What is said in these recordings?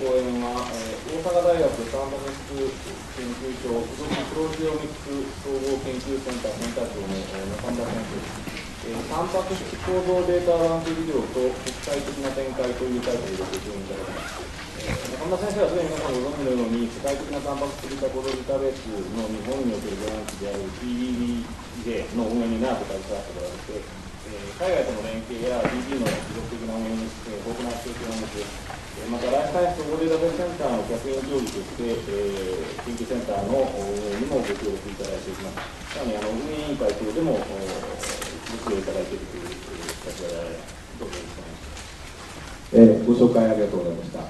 講演は、えー、大阪大学タンパク質研究所附属プロジオミックス総合研究センターセンター長の、えー、中村先生、えー、タンパク質構造データバンク事業と国際的な展開というタイトルでご講演いただきます。え、中村先生はすでに皆さんご存知のように、世界的なタンパク質データ構造データベースの日本におけるブランチである PDBJ の運営に長く携わっておられて、え海外との連携や DB の持続的な運営に豊富な経験を持ちまた、ライフサイエンス総合データベースセンターの客員協議として、えー、研究センターの運営にもご協力いただいております。さらにあの運営委員会等でもご協力いただいているという立場であれ、どうぞよろしくお願いします。えー、ご紹介ありがとうございました。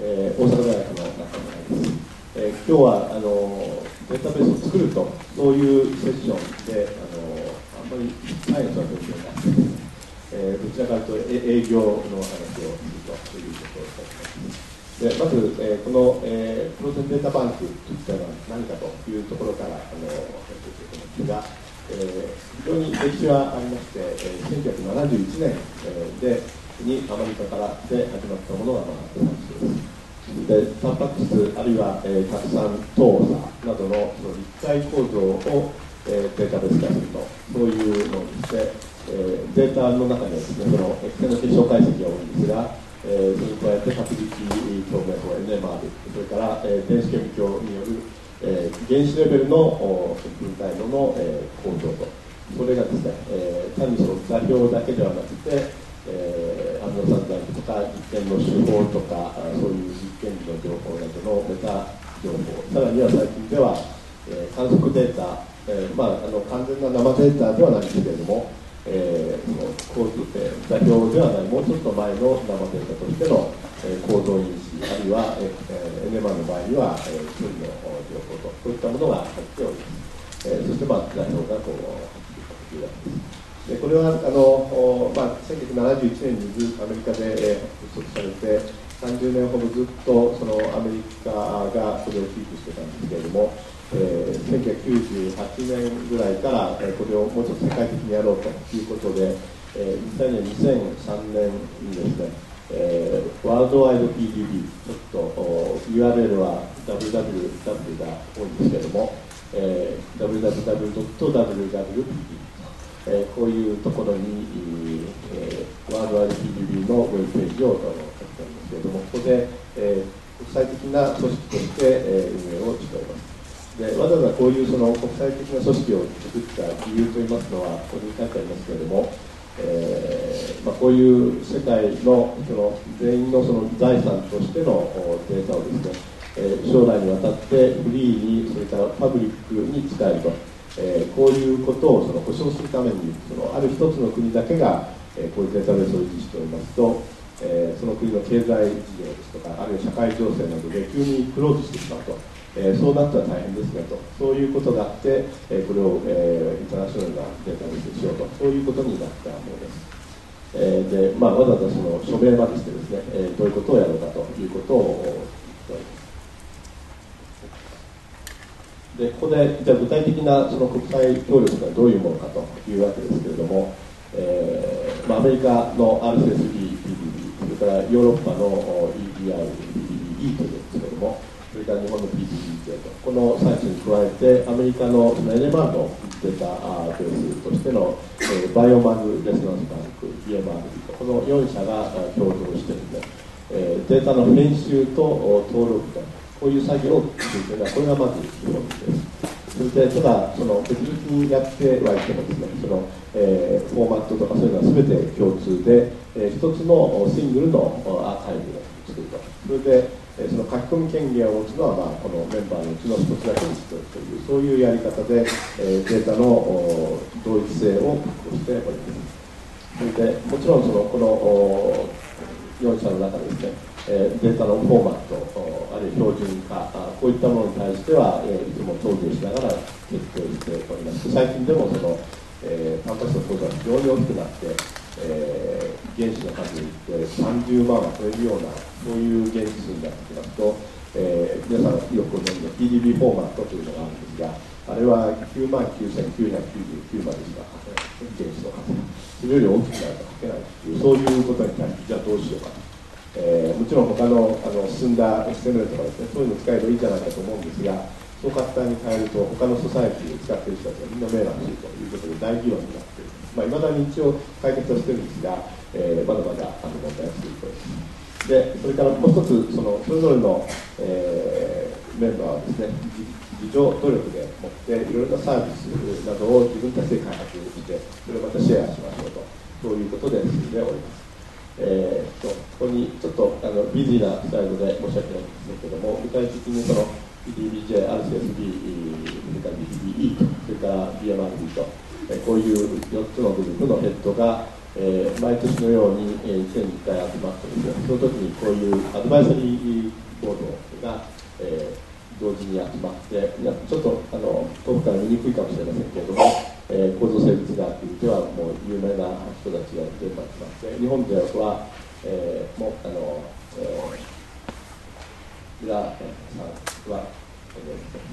えー、大阪大学の中村です。えー、今日はあのデータベースを作ると、そういうセッションで、あのあんまりサイエンスは勉強なくて、えー、どちらかというと営業の話をするということをでまず、えー、この、えー、プロテンデータバンクといったのは何かというところからあのやっていきますが、えー、非常に歴史はありまして、えー、1971年、えー、でにアメリカからで始まったものが、まあ、トランスでタンパク質あるいは、えー、核酸糖鎖などのその立体構造を、えー、データベース化するとそういうのにして、えー、データの中にはですねそのエクセルの結晶解析が多いんですがえー、それに加えて核力共鳴法 NMR それから、えー、電子顕微鏡による、えー、原子レベルの分解度の、えー、構造とそれがですね、えー、単にその座標だけではなくて、えー、アミノ酸材とか実験の手法とかそういう実験の情報などのメタ情報。さらには最近では、えー、観測データ、えーまあ、あの完全な生データではないんですけれどもえー、その構図で座標ではないもうちょっと前の生データとしての、えー、構造因子あるいは、えー、エネマの場合には、えー、距離の情報とそういったものが入っております、えー、そして、まあ、座標がこう入っているわけですでこれはあの、まあ、1971年にずアメリカで、えー、発足されて30年ほどずっとそのアメリカがそれをキープしてたんですけれども、年ぐらいから、え、これをもうちょっと世界的にやろうということで、えー、実際に2003年にですね、え、ワールドワイド PDB ちょっと URL は www が多いんですけれども、えー、www.wwpd えー、こういうところに、えー、ワールドワイド PDB のウェブページを書いてありますけれどもここで、えー、国際的な組織として、えー、運営をしておりますでわざわざこういうその国際的な組織を作った理由といいますのはここに書いてありますけれども、えーまあ、こういう世界のその全員のその財産としてのデータをですね、えー、将来にわたってフリーにそれからパブリックに使えると、えー、こういうことをその保証するためにそのある一つの国だけが、え、こういうデータベースを維持しておりますと、えー、その国の経済事業ですとかあるいは社会情勢などで急にクローズしてしまうと。えー、そうなったら大変ですねとそういうことがあって、えー、これを、えー、インターナショナルなデータベースしようとそういうことになったものです。えー、でまあ、わざわざその署名までしてですね、えー、どういうことをやろうかということを言っております。でここでじゃあ具体的なその国際協力がどういうものかというわけですけれども、えーまあ、アメリカの RCSB、PDB、それからヨーロッパの EDI、PDBE というんですけれども、それから日本の PPDJ と、この3種に加えて、アメリカのその NMR のデータベースとしての、えー、バイオマグレゾナンスバンク、EMR と、この4社が共同してですね、えー、データの編集と登録と、こういう作業をしていくのは、これがまず基本です。それでただ、その別々にやってはいてもですね、そのえー、フォーマットとかそういうのは全て共通で、えー、一つのシングルのアーカイブを作ると。それでその書き込み権限を持つのは、まあ、このメンバーのうちの一つだけにしておくというそういうやり方で、え、データの同一性を確保しております。それでもちろんそのこの4社の中ですね、え、データのフォーマットあるいは標準化こういったものに対しては、え、いつも討議をしながら決定しております。最近でもその、えー、タンパク質の構造が非常に大きくなってえー、原子の数で言って30万を超えるようなそういう原子数になってきますと、えー、皆さんよくご存知の PDB フォーマットというのがあるんですがあれは9万9999までしか書けない原子の数がそれより大きくなると書けないというそういうことに対してじゃあどうしようかと。えー、もちろん他のあの進んだ XML とかですねそういうのを使えばいいんじゃないかと思うんですがそう簡単に変えると他のソサエティを使っている人たちがみんな迷惑するということで大議論になっている。まあ、未だに一応解決はしてるんですが、えー、まだまだあの問題が続いております。でそれからもう一つそのそれぞれの、えー、メンバーはですね自助努力でもっていろいろなサービスなどを自分たちで開発してそれをまたシェアしましょうとそういうことで進んでおります。えーと、ここにちょっとあのビジーなスライドで申し訳ないんですけども具体的にその PDBJ、RCSB、それから BDBE とそれから BMRD と、こういう4つのグループのヘッドが、えー、毎年のように、えー、1年に1回集まってですねその時にこういうアドバイザリーボードが、えー同時に集まっていやちょっとあの遠くから見にくいかもしれませんけれども、えー、構造生物学ではもう有名な人たちが全部集まって日本では、えー、もうあの、えー、浦さんは、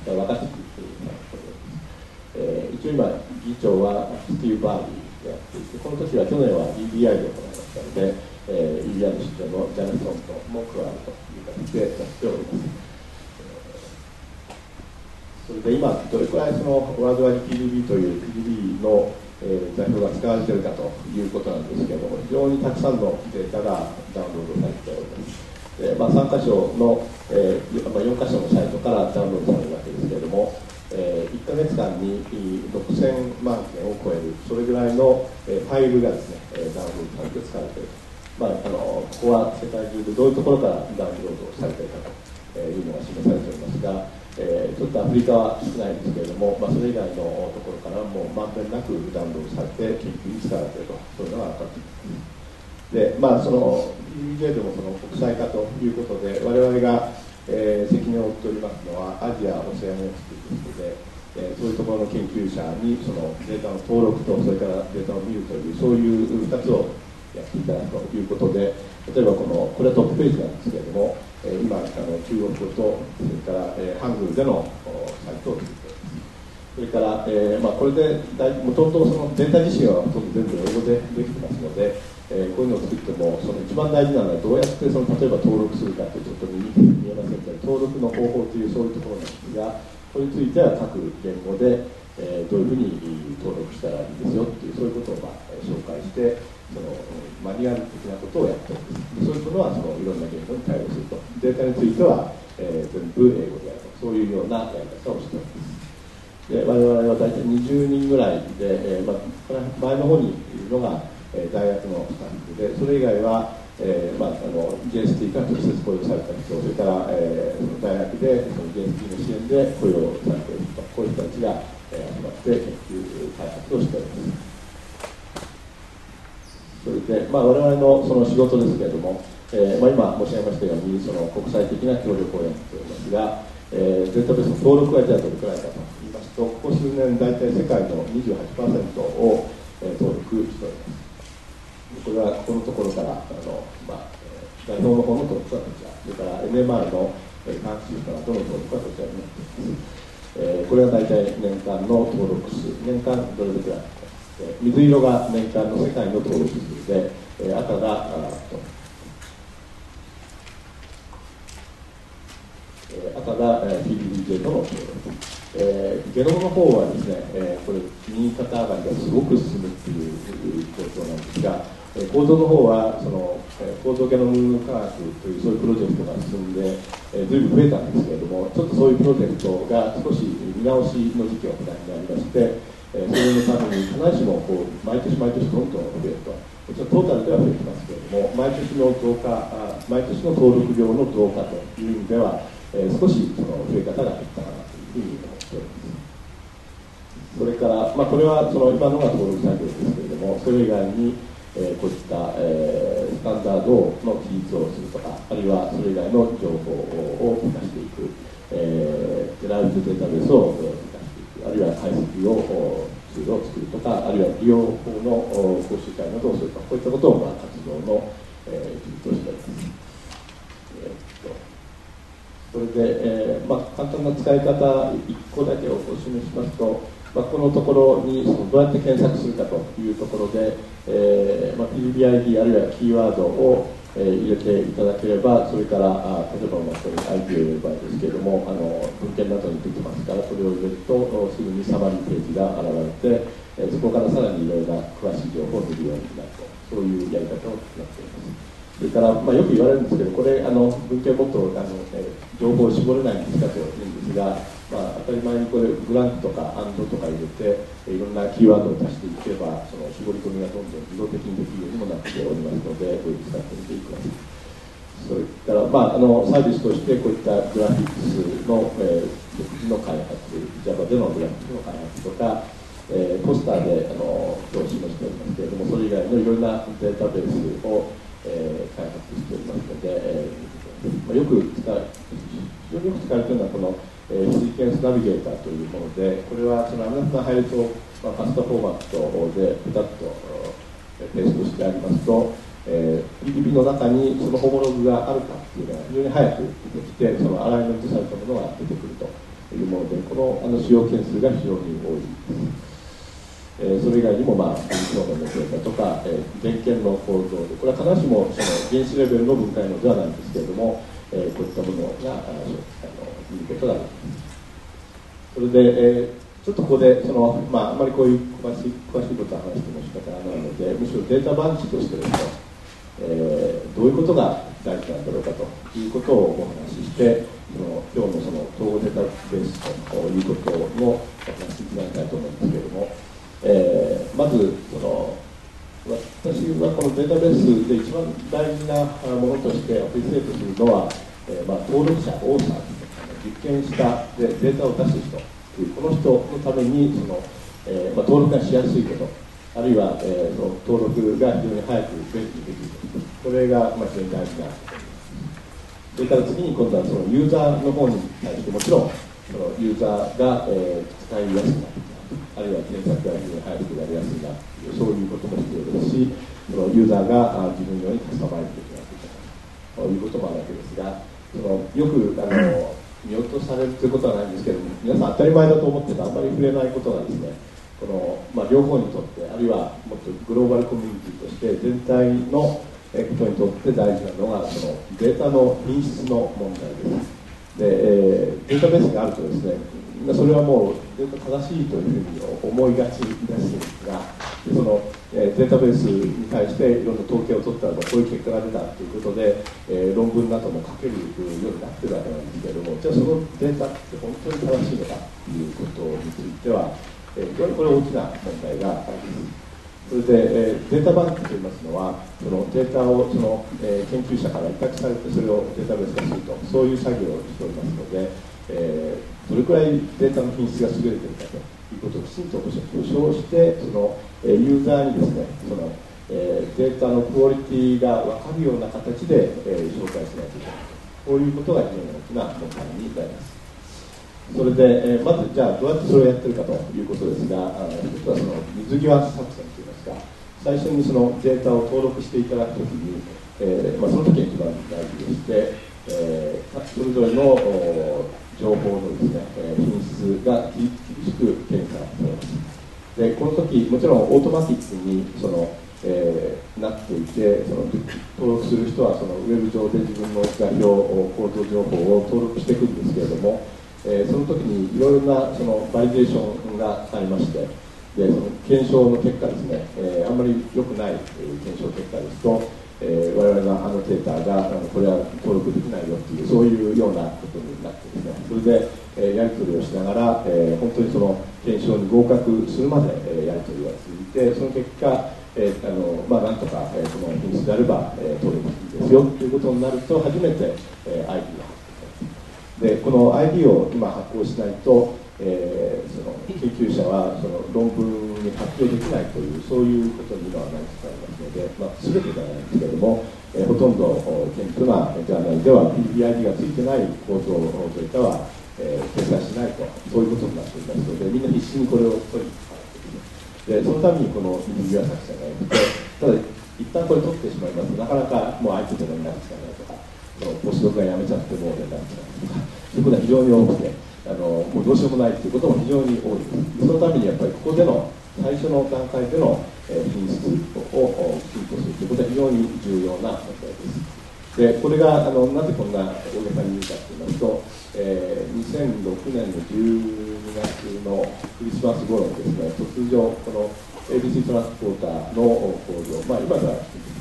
えー、若槻ということです、えー、一応今議長はスティーブ・バーリーでやっていてこの時は去年は EBI で行いましたので、えー、EBI の出張のジャネソンとも加わるという形でやっておりますそれで今、どれくらいそのワールドワイド PDB という PDB の、えー、材料が使われているかということなんですけれども、非常にたくさんのデータがダウンロードされております。でまあ、3箇所の、えーまあ、4箇所のサイトからダウンロードされるわけですけれども、えー、1か月間に6000万件を超える、それぐらいの、えー、ファイルがですね、えダウンロードされて使われている。まあ、あのここは世界中でどういうところからダウンロードされているかというのが示されておりますが、えー、ちょっとアフリカは少ないんですけれども、まあ、それ以外のところからもまんべんなくダウンロードされて研究に使われていると。そういうのが分かっています。でまあその PBJ でもその国際化ということで我々が、えー、責任を負っておりますのはアジア・オセアニア地区ということで、えー、そういうところの研究者にそのデータの登録とそれからデータを見るというそういう2つをやっていただくということで例えばこのこれはトップページなんですけれどもえ今あの中国語とそれから、えハングルでのサイトを作っています。それから、えーまあ、これでもともとそのデータ自身はほとんど全部英語でできてますので、えー、こういうのを作ってもその一番大事なのはどうやってその例えば登録するかってちょっと見見えませんけど登録の方法というそういうところなんですがこれについては各言語で、えー、どういうふうに登録したらいいですよっていうそういうことを、まあ、紹介してそのマニュアル的なことをやっておりますそういうことはそのいろんな言語に対応するとデータについては、えー、全部英語でやる。とそういうようなやり方をしております。で我々は大体20人ぐらいで、えーまあ、前の方にいるのが、えー、大学のスタッフでそれ以外は、えーまあ、あの JST から直接雇用された人それから、えー、大学でその JST の支援で雇用されているとこういう人たちが、えー、集まって研究開発をしております。それで、まあ、我々のその仕事ですけれども、えーまあ、今申し上げましたようにその国際的な協力をやっておりますが、えー、データベースの登録はじゃあどれくらいかと言いますとここ数年大体世界の28%を、えー、登録しております。これはこのところからあの、まあ、代表の方の登録はこちらそれから NMR の科学習からどの登録はこちらになっています、えー、これは大体年間の登録数年間どれくらい水色が年間の世界の登録数で、え赤があと赤が、え PDBJ との登録、えー、ゲノムの方はですね、えー、これ右肩上がりがすごく進むっていう状況なんですが、構造の方はその、構造ゲノム科学というそういうプロジェクトが進んで、えー、随分増えたんですけれどもちょっとそういうプロジェクトが少し見直しの時期を迎えになりましてえー、それのために必ずしもこう毎年毎年どんどん増えると。もちろんトータルでは増えてますけれども毎年の増加毎年の登録量の増加という意味では、えー、少しその増え方が減ったかなというふうに思っております。それから、まあ、これはその今のが登録作業ですけれどもそれ以外にえー、こういった、えー、スタンダードの記述をするとかあるいはそれ以外の情報を出していく、えー、ライブデータベースを生かしていくあるいは解析をツールを作るとかあるいは利用法の講習会などをするとかこういったことを、まあ、活動の、えー、技術としております。えー、とそれで、えーまあ、簡単な使い方1個だけお示しますと、まあ、このところにそのどうやって検索するかというところで、えーまあ、PBID あるいはキーワードを、えー、入れていただければ、それからあ例えば、まあ、これ ID を言えばですけれどもあの、文献などに出てますから、それを入れるとすぐにサマリーページが現れて、えー、そこからさらにいろいろな詳しい情報を見るようになると、そういうやり方をなっています。それから、まあ、よく言われるんですけど、これ、あの文献もっとあの、えー、情報を絞れないんですかと言うんですが、まあ、当たり前にこれ、グランとかアンドとか入れて、いろんなキーワードを足していけば、その絞り込みがどんどん自動的にできるようにもなっておりますので、これ使ってみてください。それから、まあ、あのサービスとしてこういったグラフィックスの、えー、独自の開発、Java でのグラフィックスの開発とか、えー、ポスターであの表示もしておりますけれども、それ以外のいろいろなデータベースをえー、開発しておりますので、えーまあ、よく使う非常によく使われているのはこの、えー、シーケンスナビゲーターというものでこれはそのアナプな配列を、まあ、ファストフォーマットでピタッとペーストしてありますと、えー、PDB の中にそのホモログがあるかっていうのが非常に早く出てきてそのアライメントされたものが出てくるというものでこのあの使用件数が非常に多いです。えー、それ以外にも、まあ、分子表面のデータとか、えー、電源の構造で、これは必ずしもその原子レベルの分解能ではないんですけれども、えー、こういったものがあの見ることができます。それで、えーちょっとここでその、まあ、あまりこういう詳しい詳しいことを話しても仕方がないので、むしろデータバンクとしてですね、えー、どういうことが大事なんだろうかということをお話しして、その今日のその統合データベースということもお話ししていただきたいと思うんですけれども、えー、まずその私はこのデータベースで一番大事なものとしてアプリセートするのは、えーまあ、登録者、オーサー実験したでデータを出す人というこの人のためにその、えーまあ、登録がしやすいことあるいは、えー、その登録が非常に早く便利にできることこれが、まあ、非常に大事なそれから次に今度はそのユーザーの方に対してもちろんそのユーザーが、えー、使いやすくなる。あるいは検索が非常に早くやりやすいなそういうことも必要ですしそのユーザーが自分用にカスタマイズできなくてということもあるわけですがそのよくあの見落とされるということはないんですけども皆さん当たり前だと思っててあんまり触れないことがですねこの、まあ、両方にとってあるいはもっとグローバルコミュニティとして全体のことにとって大事なのがそのデータの品質の問題です。で、えー、データベースがあるとですねそれはもう正しいというふうに思いがちですがその、データベースに対していろんな統計を取ったらこういう結果が出たということで、え、論文なども書けるようになってるわけなんですけれどもじゃあそのデータって本当に正しいのかということについては、え、非常にこれ大きな問題があります。それで、え、データバンクといいますのはそのデータをその、え、研究者から委託されてそれをデータベース化するとそういう作業をしておりますので、えー、どれくらいデータの品質が優れているかということをきちんと保証してその、ユーザーにですねその、えデータのクオリティが分かるような形で、え紹介しないといけないこういうことが非常に大きな問題になります。それで、え、まずじゃあどうやってそれをやってるかということですが、一つはその水際作戦といいますか、最初にそのデータを登録していただくときに、えーまあ、その時が一番大事でして、えー、それぞれの情報のですね、え品質が厳しく検査されます。で、この時もちろんオートマティックにその、えー、なっていてその登録する人はそのウェブ上で自分の代表行動情報を登録していくんですけれどもえー、その時にいろいろなそのバリデーションがありましてでその検証の結果ですね、えー、あんまり良くない、検証結果ですと、えー、我々のアノテーターがあのこれは登録できないよっていうそういうようなことになってですね。それで、えー、やり取りをしながら、えー、本当にその検証に合格するまで、えー、やり取りが続いてその結果えー、あのまあ、なんとか、えー、その品質であれば、えー、登録いいですよということになると初めて、えー、ID がでこの ID を今発行しないと、えー、その研究者はその論文に発表できないというそういうことに今はなりつつありますので、まあ、全てではないんですけれども、えー、ほとんど謙虚なジャーナルでは PDID がついてない構造データは、えー、掲載しないとそういうことになっていますのでみんな必死にこれを取りにでそのためにこの水際作戦がやってただ一旦これ取ってしまいますとなかなかもう相手でもいなくちゃないとかポスドクが辞めちゃってもう連絡しないとかそういうことが非常に多くてあのもうどうしようもないということも非常に多い。ですそのためにやっぱりここでの最初の段階での品質をきちんとするということは非常に重要な問題です。でこれがあのなぜこんな大げさに言うかと言いますと、えー、2006年の12月のクリスマス頃にですね突如この ABC トランスポーターの構造、まあ、今では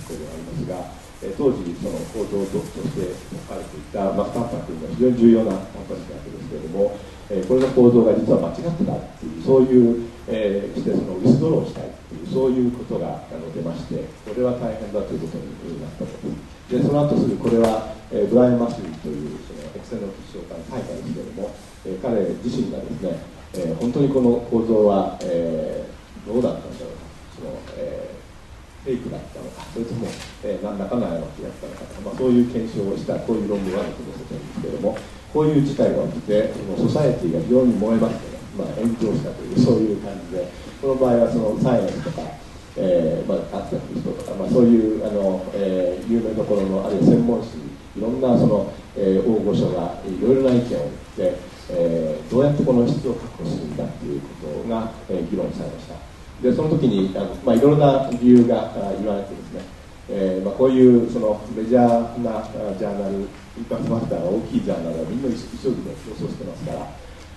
構造がありますが、当時その構造として書かれていた、まあ、スタンパクが非常に重要なタンパクなわけですけれども、えー、これの構造が実は間違ってたっていうそういう、えー、してそのウィスドローしたいっていうそういうことがあの出ましてこれは大変だということになったと。でその後すぐこれは、えー、ブライアン・マシューというそのエクセルの吉祥から書いたんですけれども、えー、彼自身がですね、えー、本当にこの構造は、えー、どうだったんだろうかその、えー、フェイクだったのかそれとも、えー、何らかの誤りだったのかとか、まあ、そういう検証をしたこういう論文があると載せてるんですけれどもこういう事態が起きてそのソサエティが非常に燃えましてね、まあ、炎上したというそういう感じでこの場合はそのサイエンスとかえーまあ、アクセス人とか、まあ、そういうあの、えー、有名どころのあるいは専門誌いろんなその、えー、大御所がいろいろな意見を言って、えー、どうやってこの質を確保するんだということが、えー、議論されました。でその時にあの、まあ、いろいろな理由が言われてですね、えーまあ、こういうそのメジャーなジャーナルインパクトファクターが大きいジャーナルはみんな急ぎで競争してますから、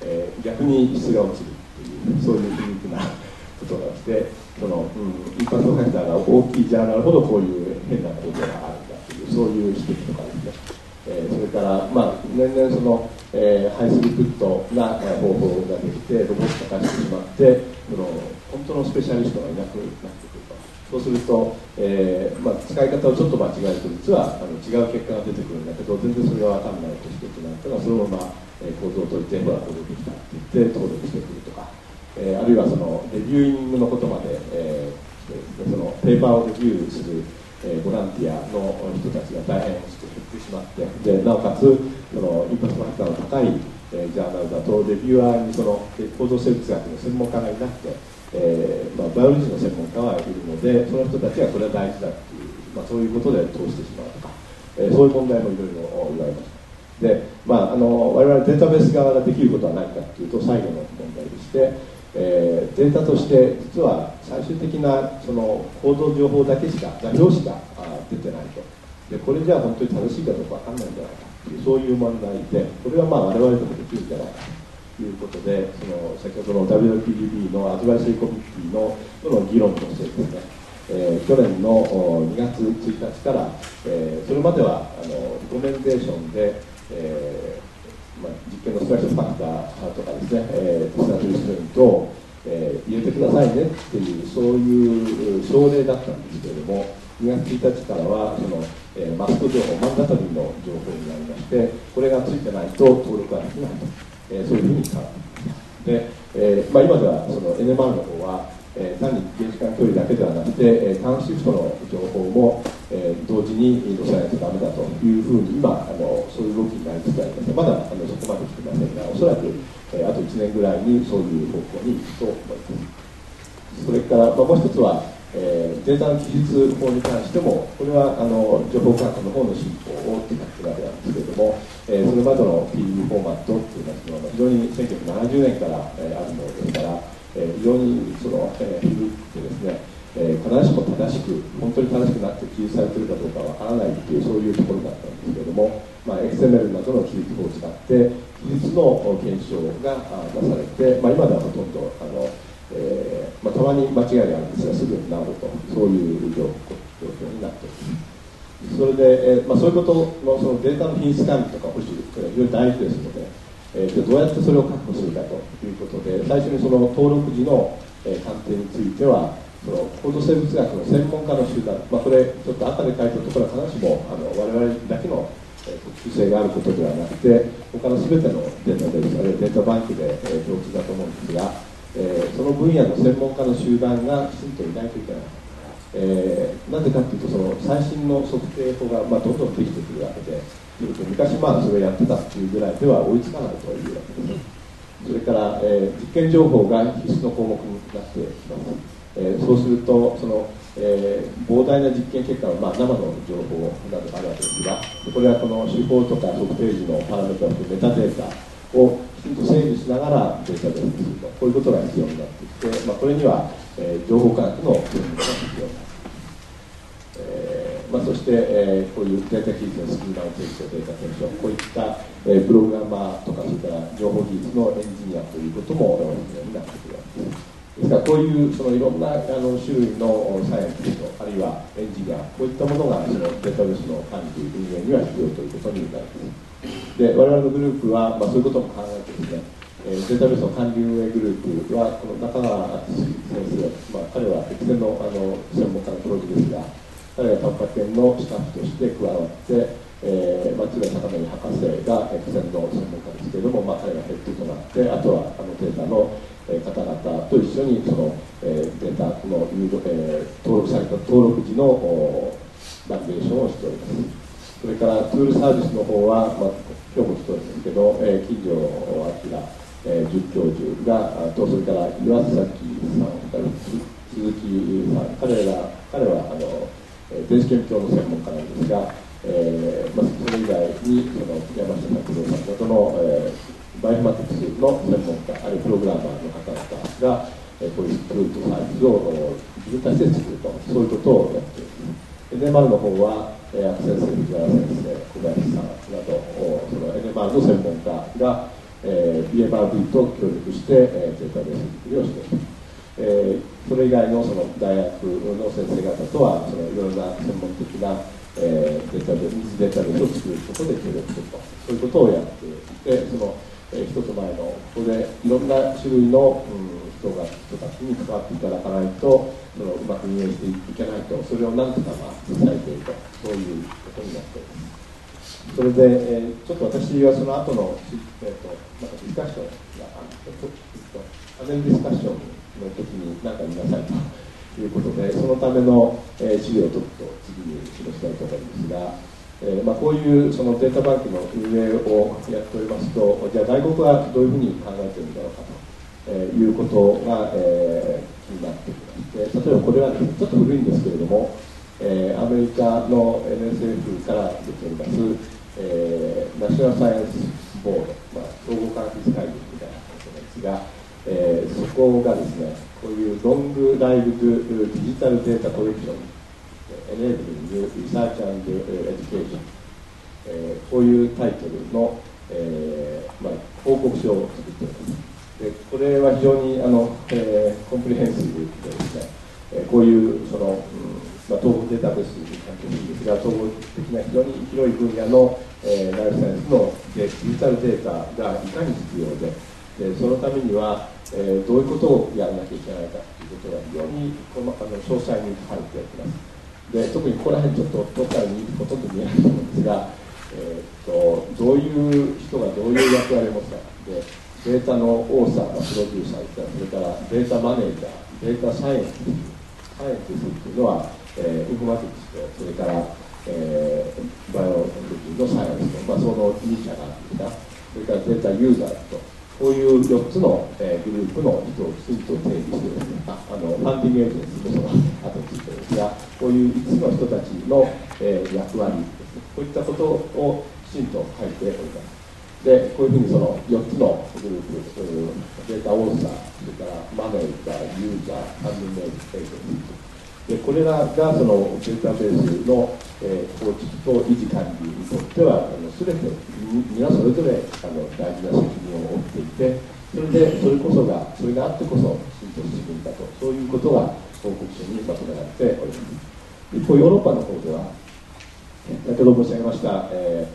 えー、逆に質が落ちるっていうそういう皮肉なことがして、その、うん、一般のファクターが大きいジャーナルほどこういう変な構造があるんだというそういう指摘とかですね、えー、それから、まあ、年々その、えー、ハイスリプットな方法ができてロボット化してしまってその本当のスペシャリストがいなくなってくるとそうすると、えーまあ、使い方をちょっと間違えると実はあの違う結果が出てくるんだけど全然それが分かんないとしてなったらそのまま、えー、構造を解いてほらこれできたって言って登録してくるとか。えー、あるいはそのレビューイングのことまで、えー、そのペーパーをレビューする、えー、ボランティアの人たちが大変減てしまってでなおかつそのインパクトファクターの高い、えー、ジャーナルだとレビューアーにその構造生物学の専門家がいなくて、えーまあ、バイオロジーの専門家はいるのでその人たちがこれは大事だっていう、まあ、そういうことで通してしまうとか、えー、そういう問題もいろいろ言われました。でまあ、あの我々データベース側ができることはないかというと最後の問題でして、えー、データとして実は最終的なその行動情報だけしか座標しか出てないとでこれじゃあ本当に正しいかどうか分かんないんじゃないかというそういう問題でこれはまあ我々でもできるんじゃないかということでその先ほどの WPDB のアドバイスリーコミュニティのその議論としてですね、えー、去年の2月1日から、えー、それまではあのリコメンデーションで、えーまあ、実験のストラクチャーファクターとかですね、えー、テスナトリストレントを、えー、入れてくださいねっていう、そういう奨励だったんですけれども、2月1日からはその、えー、マスト情報、マンダタリーの情報になりまして、これがついてないと登録ができないと、えー、そういうふうに変わっています。で、えーまあ、今ではその NMR の方は、えー、単に現時間距離だけではなくて、えー、単シフトの情報も、えー、同時に載せないとダメだというふうに今あのそういう動きになりつつあります。まだあのそこまで来てませんがおそらく、えー、あと1年ぐらいにそういう方向に行くと思います。それから、まあ、もう一つは、データの記述法に関してもこれはあの情報科学の方の進歩を大きなってわけなんですけれども、えー、それまでの PD フォーマットっていうのは非常に1970年から、えー、あるものですからえ非常にその、え古くてですね、え必ずしも正しく本当に正しくなって記述されてるかどうかわからないというそういうところだったんですけれども、まあ、XML などの記述法を使って記述の検証が出されて、まあ、今ではほとんどあの、えー、まあ、たまに間違いがあるんですぐ治るとそういう状況になっています。それで、えー、まあ、そういうことのそのデータの品質管理とか保守これは非常に大事ですのでえー、どうやってそれを確保するかということで最初にその登録時の、えー、鑑定についてはその高度生物学の専門家の集団、まあ、これちょっと赤で書いたところは必ずしもあの我々だけの、特殊性があることではなくて他の全てのデータベースあるいはデータバンクで、えー、共通だと思うんですが、えー、その分野の専門家の集団がきちんといないといけない。えー、なぜかというとその最新の測定法が、まあ、どんどんできてくるわけで昔まあそれをやってたっていうぐらいでは追いつかないというわけですそれから、えー、実験情報が必須の項目になってきます、えー、そうするとその、えー、膨大な実験結果は、まあ、生の情報などがあるわけですがこれはこの手法とか測定時のパラメータメタデータをきちんと整理しながらデータベースするとこういうことが必要になってきて、まあ、これには、えー、情報科学の専門が必要になって、えまあ、そして、えー、こういうデータ技術のスキーマの提供、データ検証、こういった、えー、プログラマーとか、それから情報技術のエンジニアということも必要になってくるわけです。ですからこういうそのいろんなあの種類のサイエンティスト、あるいはエンジニア、こういったものがそのデータベースの管理、運営には必要ということになります。で、我々のグループは、まあ、そういうことも考え、データベースの管理運営グループは、この中川敦先生、まあ、彼はエクセのあの専門家のプロジですが、彼はタンパクのスタッフとして加わって、えー、松浦孝則博士がエクセの専門家ですけれども、まあ、彼がヘッドとなって、あとはあのデータの方々と一緒にその、えー、データの入力、えー、登録された登録時のバリデーションをしております。それからツールサービスの方は、まあ、今日も来ておりますけど、えー、金城明、えー、准教授が、とそれから岩崎さん、鈴木さん、彼ら彼はあの電子顕微鏡の専門家なんですが、えーまあ、それ以外にその山下拓郎さんなどの、えーバイオマティクスの専門家、あるいはプログラマーの方々が、えこういうプルートサービスを自分たちで作ると、そういうことをやっています。NMR の方は、えー、先生、藤原先生、小林さんなど、その NMR の専門家が、えー、BMRB と協力して、えー、データベース作りをしています。え、それ以外のその大学の先生方とは、そのいろんな専門的な、えー、データベース、データベースを作ることで協力すると、そういうことをやっていて、そのえー、一つ前のここでいろんな種類の、うん、人が人たちに関わっていただかないとそのうまく運営していけないとそれをなんとかまあ伝えているとそういうことになっていますそれで、えー、ちょっと私はその後の、えーと、なんかディスカッションがあってちょっとパネルディスカッションの時に何か言いなさいということでそのための、えー、資料をちょっと次に示したいと思いますがえーまあ、こういうそのデータバンクの運営をやっておりますとじゃあ外国はどういうふうに考えているんだろうかと、えー、いうことが、えー、気になってきますで例えばこれは、ちょっと古いんですけれども、えー、アメリカの NSF から出ております、えー、ナショナルサイエンスボード、まあ、総合科学技術会議みたいなことですが、えー、そこがですねこういうロングライブドデジタルデータコレクション Enabling Research and Education、えー、こういうタイトルの、えーまあ、報告書を作っております。でこれは非常にあの、えー、コンプリヘンシブでですね、えー、こういうその、うんまあ、東北データベースに関係するんですが総合的な非常に広い分野の、えー、ライフサイエンスのデジタルデータがいかに必要ででそのためには、えー、どういうことをやらなきゃいけないかということが非常にこのあの詳細に書かれております。で特にここら辺ちょっと遠くかにほとんど見えないと思うんですが、えーと、どういう人がどういう役割を持つかでデータの多さ、まあ、プロデューサーそれからデータマネージャーデータサイエンスサイエンティスっていうのは、えー、インフマティクスとそれから、えー、バイオのサイエンスと、まあ、その2社があるんですがそれからデータユーザーとこういう4つの、えー、グループの人をきちんと定義してですね、ああのファンディングエージェンシーもその後についてですが、こういう5つの人たちの、えー、役割ですね、こういったことをきちんと書いております。で、こういうふうにその4つのグループ、データオーサー、それからマネージャー、ユーザー、ファンディングエージェンシーでこれらがそのデータベースの、えー、構築と維持管理にとってはあの全て皆それぞれあの大事な責任を負っていてそれでそれこそがそれがあってこそ進歩していくんだとそういうことが報告書にまとめられております。一方ヨーロッパの方では先ほど申し上げました、え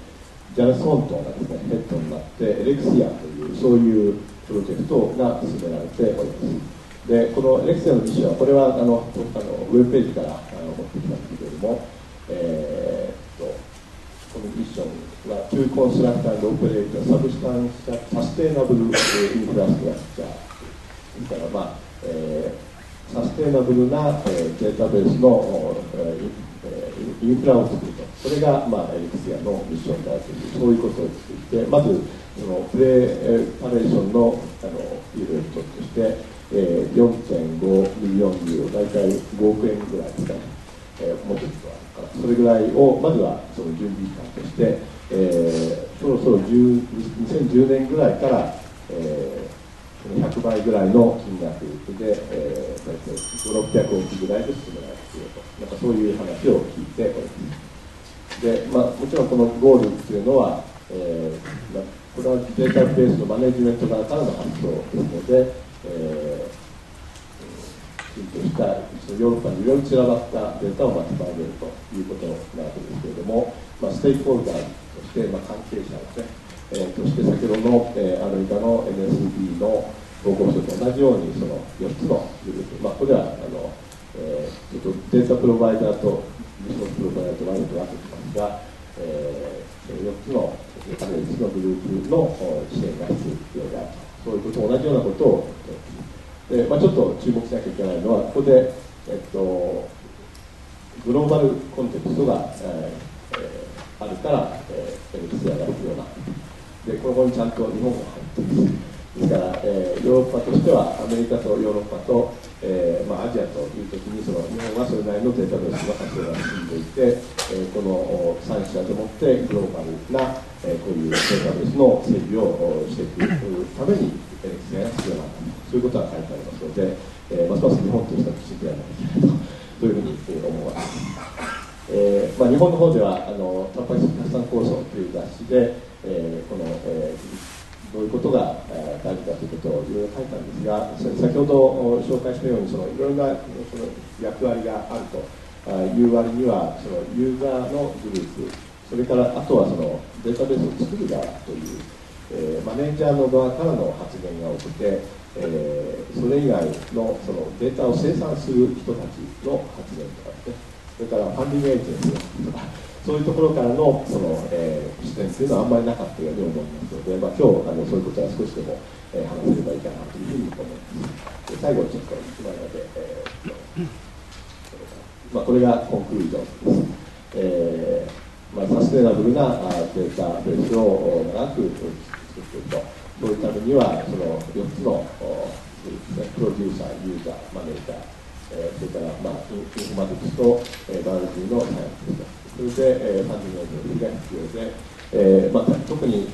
ー、ジャネス・ホントがですねヘッドになってエレクシアというそういうプロジェクトが進められております。でこのレクセルの辞書はこれはあのあのウェブページからあの持ってきたんですけれども、えー、っとこのミッションは To construct and operate a substantial sustainable infrastructure だからまあ、えー、サステイナブルな、えー、データベースの、えー、インフラを作ると。これが、まあ、エリクシアのミッションであるというそういうことを作ってまずその preparation のあのイベントとしてえー、4.5ミリオンユーロ、大体5億円ぐらいですかね、えー、もうちょっとあるから、それぐらいをまずはその準備期間として、えー、そろそろ2010年ぐらいから、えー、100倍ぐらいの金額で、えー、大体5、600億ぐらいで進められていると、なんかそういう話を聞いております。で、まあ、もちろんこのゴールっていうのは、えー、これはデータベースのマネジメント側からの発想ですので、えーしたヨーロッパにいろいろ散らばったデータをまとめ上げるということなわけですけれども、まあ、ステークホルダーとして、まあ、関係者ですね、えー、そして先ほどの、えー、アメリカの NSB の報告書と同じようにその4つのグループ、まあ、これはあの、えー、ちょっとデータプロバイダーとビジネスプロバイダーと分けて分けてますが、えー、4つのあるいは5つのグループの支援が必要であるとそういうこと同じようなことをで、まあ、ちょっと注目しなきゃいけないのは、ここで、えっと、グローバルコンテクストが、えー、あるから、えー、NXR が必要なで、ここにちゃんと日本が入っています。ですから、えー、ヨーロッパとしては、アメリカとヨーロッパと、えーまあ、アジアというときにその、日本はそれなりのデータベースの活用が進んでいて、えー、この3社でもってグローバルな、えー、こういうデータベースの整備をしていくために、NXR が必要なんだそういうことが書いてありますので、えー、ますます日本としてはきちんとやらなきゃいけないというふうに思われます。えーまあ、日本の方ではあのタンパク質活産構想という雑誌で、えー、この、えー、どういうことが、えー、大事かということをいろいろ書いたんですが先ほど紹介したようにそのいろいろなその役割があるという割にはそのユーザーのグループそれからあとはそのデータベースを作る側という、えー、マネージャーの側からの発言が多くてえー、それ以外のそのデータを生産する人たちの発言とかですね、それからファンディングエージェンシーとか、そういうところからのその、えー、視点というのはあんまりなかったように思いますので、まあ、今日あのそういうことは少しでも、えー、話せればいいかなというふうに思います。で最後、ちょっと1枚まで、えーまあ、これがコンクルージョンです。えーまあ、サステナブルなデータベースを長く作っていくと。そういうためには、その4つのプロデューサー、ユーザー、マネージャー、えー、それから、まあ、インフォマティクスと、えー、バイオロジーのサイエンスそれで、えー、ファンディングのが必要で、えーまあ、特に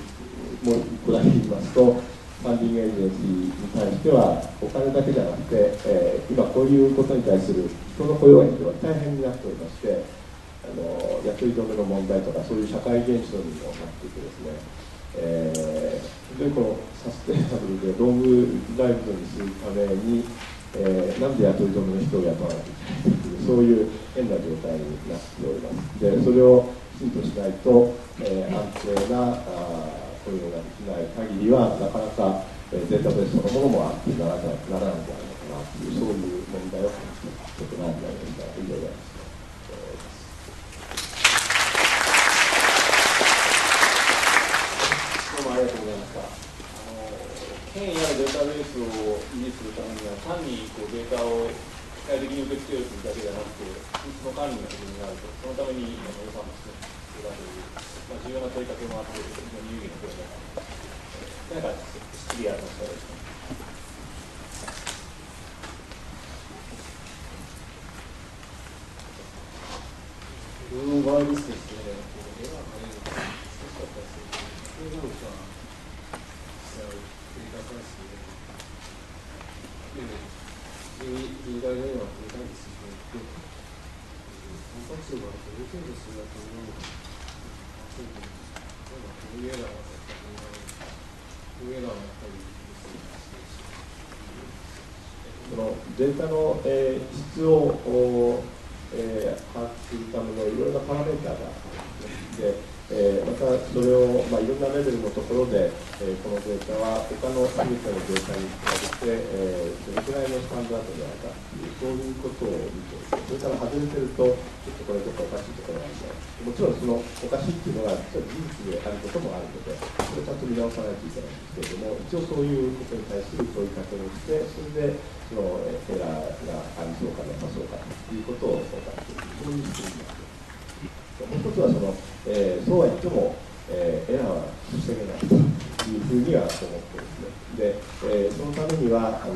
もう一個だけ言いますと、ファンディングエージェンシーに対しては、お金だけじゃなくて、えー、今こういうことに対する人の雇用援助は大変になっておりまして、あの雇い止めの問題とか、そういう社会現象にもなっていてですね、えー、でこのサステナブルでロングライフにするために、えー、なんで雇い止めの人を雇わなきゃいけないというそういう変な状態になっております。でそれをきちんとしないと、えー、安定なあ雇用ができない限りはなかなか、えー、データベースそのものも安定ならなならないんじゃないのかなというそういう問題を感じてちょっと悩んでありました以上で。すどうもありがとうございました。あの権威あるデータベースを維持するためには、単にこうデータを機械的に受け付けるだけではなくて、その管理が必要になると、そのためにあの予算も必要だという、まあ、重要な問いかけもあって、非常に有意義な声だった。なんか質疑ありましたですね。自分の場合ですね、絵は描れる難しかったですけど、これなんか、近代のような繰り返してしまって、反発力があって、大きいですよ、と思うのが、そうなんかこういうエラーがあったとこういうエラーがやっぱりそのデータの、えー、質を、えー、把握するためのいろいろなパラメーターがあるんですね。えー、またそれを、まあ、いろんなレベルのところで、えー、このデータは他の全てのデータに比べて、えー、どれくらいのスタンダードであるかというそういうことを見てそれから外れてるとちょっとこれちょっとおかしいところがあるのでもちろんそのおかしいっていうのが実は事実であることもあるのでそれちゃんと見直さないといけないんですけれども一応そういうことに対する問いかけをしてそれでそのエラーがありそうかなさそうかということを分かっているそういう仕組みです。もう一つはその、えー、そうは言っても、えー、エラーは防げないというふうには思ってですね。で、えー、そのためにはあの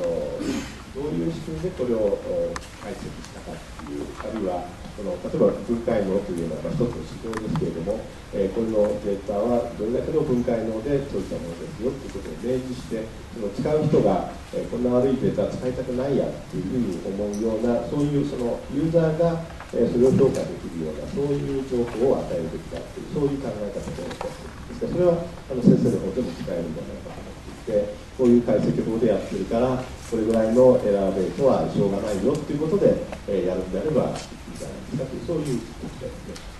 どういう仕組みでこれを解析したかっていう、あるいはその例えば分解能というのは一つの指標ですけれども、えー、これのデータはどれだけの分解能でそういったものですよということを明示してその使う人が、えー、こんな悪いデータ使いたくないやっていうふうに思うようなそういうそのユーザーが、えそれを評価できるようなそういう情報を与えるべきだというそういう考え方でですからそれはあの先生の方でも使えるんじゃないかと思っていてこういう解析法でやってるからこれぐらいのエラーベートはしょうがないよっていうことで、えやるんであればいいんじゃないですかというそういうことですね。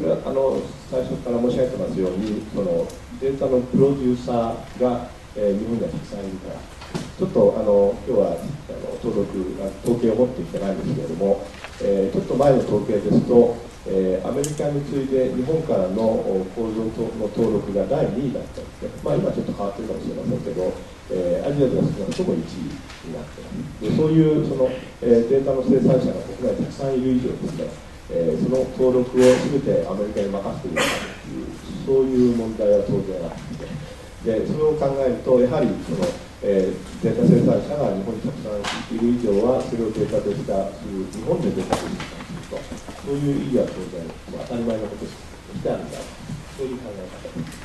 それはあの最初から申し上げてますようにそのデータのプロデューサーが、えー、日本にはたくさんいるからちょっとあの今日はあの登録統計を持ってきてないんですけれども、えー、ちょっと前の統計ですと、えー、アメリカに次いで日本からの構造の登録が第2位だったんですね、まあ、今ちょっと変わってるかもしれませんけど、えー、アジアでは少なくとも1位になってます。でそういうその、えデータの生産者が国内にたくさんいる以上ですねえー、その登録を全てアメリカに任せているかというそういう問題は当然あってでそれを考えるとやはりその、えー、データ生産者が日本にたくさんいる以上はそれをデータベース化する日本でデータベース化するとそういう意義は当然、まあ、当たり前のこととしてあるんだとそういう考え方です。